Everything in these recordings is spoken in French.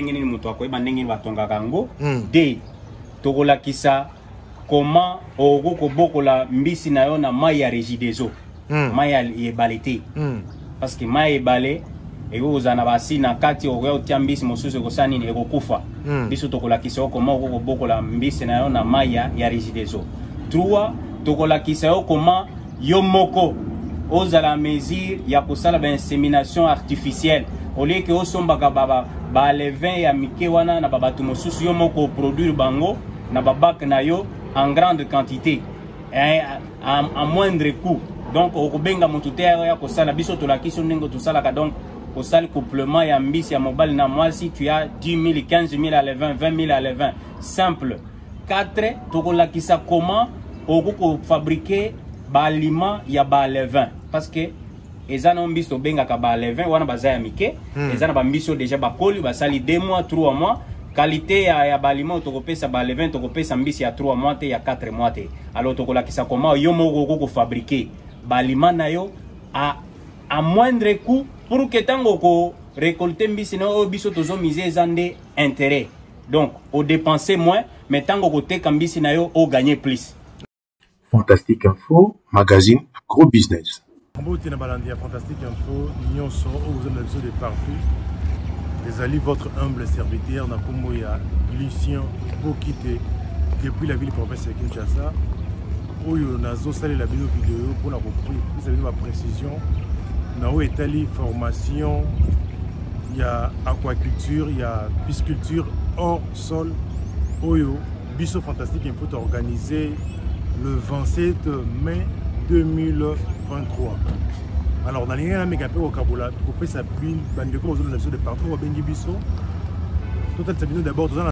ndenge nini moto akoyeba ndenge nini batongaka yango. Mm. de tokolakisa koma okoki kobokola mbisi na yo na mai ya regideso. Mm. mai ya ebale te. Mm. parce que mai ya ebale ekoki kozala na basi na kati okoya kotia mbisi mosusu ekosala nini ekokufa. Biso tokolakisa yo koma okoki kobokola mbisi na yo na mai ya regideso. Trois tokolakisa yo koma yo moko ozala mesure ya kosala bainsémination artificielle. Olie ke osombaka balevin ya mike wana na moko oproduire bango na babake na en grande quantité. À, moindre coût. Donc okobenga motu te ya kosala biso tolakisi yo ndenge tosalaka. Donc osali couplement ya mbisi ya mobali na mwasi tu as 10 000 15 000 à levin 20 000 à levin simple. 4 tokolakisa comment okoki kofabrike baaliment ya baalevin parce que eza na mbisi tobengaka baalevin wana baza ya mike Hmm. eza na deja bakoli basali 2 mois 3 mois. Qualité ya, ya baaliment oyo tokopesa baalevin tokopesa mbisi ya 3 mois te ya 4 mois te. Alors tokolakisa koma yo moko okoki kofabrike baaliment na yo a, a moindre coût pour que ntango korekolte mbisi na yo oyo biso tozomise eza nde intérêt. Donc odepense moins mais ntango koteka mbisi na yo oganye plus Fantastique Info, magazine Gros Business. mbote na balandi ya fantastique info nyonso na biso de partout. Ezali votre humble serviteur na nkombo ya lucien bokite depuis la ville province ya kinshasa oyo nazosalela bino video mpona kopesa bino baprécision na oyo etali formation ya aquaculture ya pisculture hors sol. Oyo biso fantastique info toorganisé le 27 mai 2023 alors nalingi nameka mpe kokabola biso de partout babengi biso totalisa bino d'abord toza na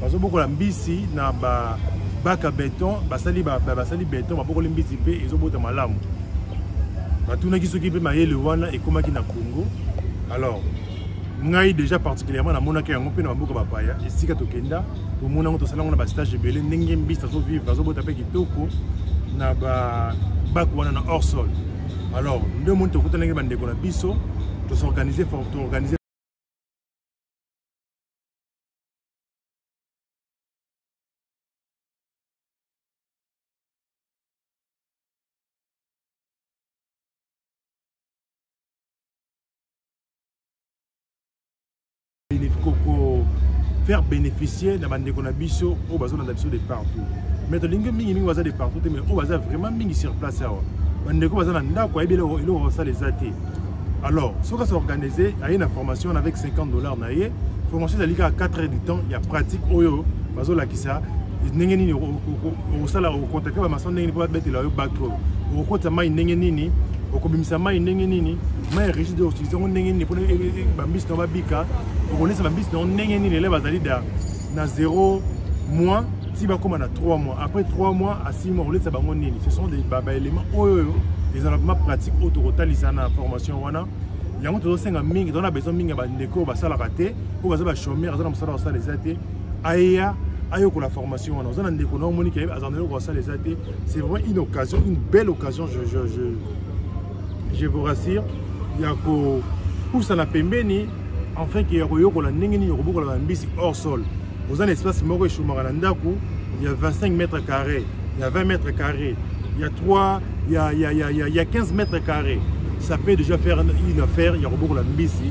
bazobokola mbisi na babak ya beton basali, ba, ba- basali beton babokoli mbisi mpe ezobota malamu. Batunaki soki mpe mayele wana ekomaki na congo. Alors ngai déjà particulièrement namonaki yango mpe na bamboka bapaya esika tokenda tomona yango tosala yango na bastage ebele ndenge mbisi azovivre azobota mpe kitoko na babak wana na hors sol. Alors nde omoni tokuta ndenge bandeko na biso tosorganize faire bénéficier na biso biso de partout. Mais baza de partout mais baza vraiment sur place awa. Bandeko baza na alors soki asa organise formation avec 50 dollars formation ezali kaka 4 heures du temps ya pratique oyo bazolakisa oyo nini okobimisa mai ndenge nini? Otilize yango ndenge nini? Mpona bambisi na babika bambisi na yango ndenge nini? Da na 0 mois ti na 3 mois. Après 3 mois à 6 mois bango nini? Ce sont baélément oyo ezala vraimen pratique oyo tokotalisa na formation wana. Yango tozosenga mingi besoin mingi ya bandeko oyo basalaka te baza bachomere aza na mosala kosala eza te. Ayokola formation wana. Oza na ndeko na eza te. C'est vraiment une occasion une belle occasion je, je vous rassure ya kopusana pembeni enfin ke ya koyokola ndenge nini okobokola bambisi hors sol oza na espace moko eshumaka na ndako ya 25 mètres carré ya 20 mètres carré ya 3 ya, ya, ya, ya, ya 15 mètres carré ça peut déjà faire une affaire ya kobokola mbisi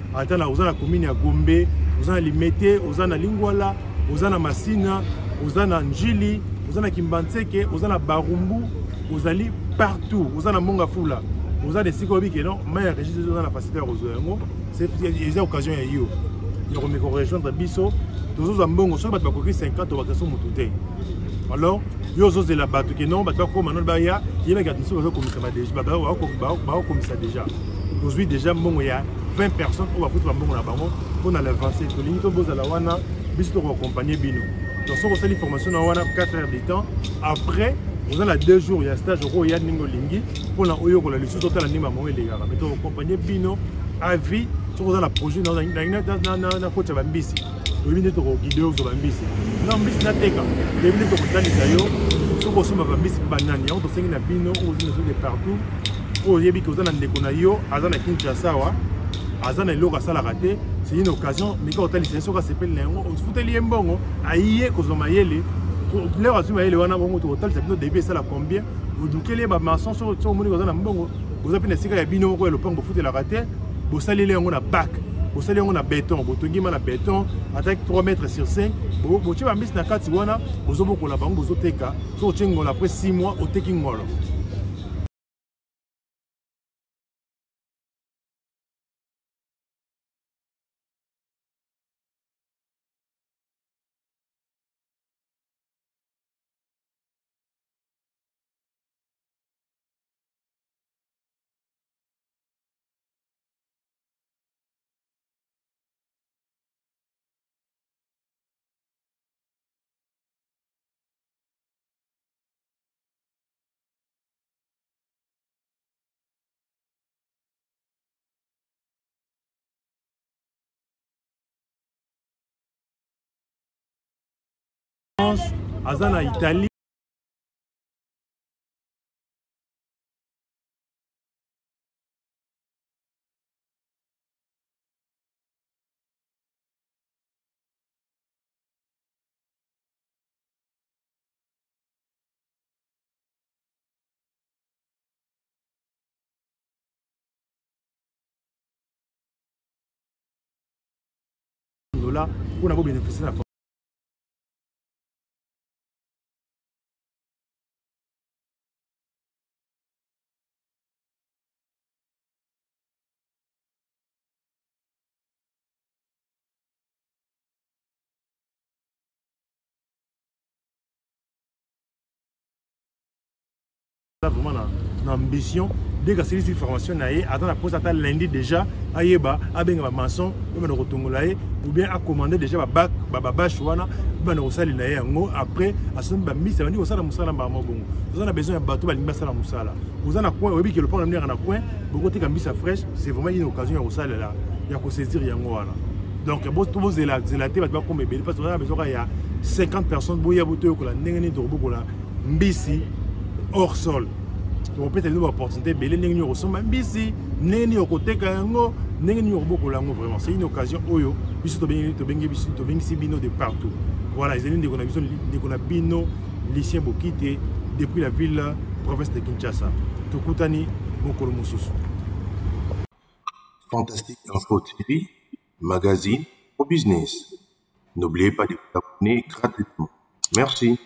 ata na oza na komine ya gombe oza na limete oza na lingwala oza na masina oza na njili oza na kimbantseke oza na barumbu ozali partout oza na monga fula oza na esika oyebi ke non mai ya régis oza na facilité ya kozwa yango eza occasion ya yo ya komeka korejoindre biso tozozwa mbongo soki bato bakoki 50 obakisa so motu te alors yo ozozela bato ke non bato bakoma no baya yebaka mosusu bazokomisa bakokomisa déjà tozwi déjà mbongo ya 20 personnes oyo bafuti bambongo na bango mpona l'avancé tolingi tobozala wana. Biso bino. Donc formation na wana 4 heures de temps après oza na 2 jours ya stage bino projet mbisi partout. Aza na kinshasa awa aza na c'est une occasion meka kotalisa ye soki asepeli na yango. Ofuteli ayiye kozwa mayele. Bongo tokotalisa bino debi esala combien. Odukeli ye mbongo. Boza mpe na esika ya bino na na béton na béton ataki 3 mètres sur 5 botie bambisi na kati wana bango bozoteka. Soki otie ngolo après 6 mois oteki ngolo aza na italie. Là pour n'avoir bénéficié de la vraiment na, ambition dès asilisi formation na ye aza na posa ata lundi déjà ayeba abenga bamason obana kotongola ye ou bien acommande déjà babashe wana obana kosalela ye yango. Après asombi bamisi abandi kosala mosala mbala moko bongo. Oza na besoin ya bato balingi basala mosala. Oza na coin oyebi ke lopango na ndenge na coin bokoteka mbisi ya fraîche c'est vraiment une occasion ya kosalela ya kosaisir yango wana. Donc bozela te bato bakoma ebele parce oza na besoin ya 50 personnes boya botoyokola ndenge nini tokobokola mbisi hors sol. Tokopesa bino baopportunité ebele ndenge nini okosomba mbisi ndenge nini okoteka yango ndenge nini okobokola yango vraiment. C'est une occasion oyo biso bino de partout. Voilà bino depuis la ville province de kinshasa. Fantastique Info TV, magazine au business. N'oubliez pas de vous abonner gratuitement. Merci.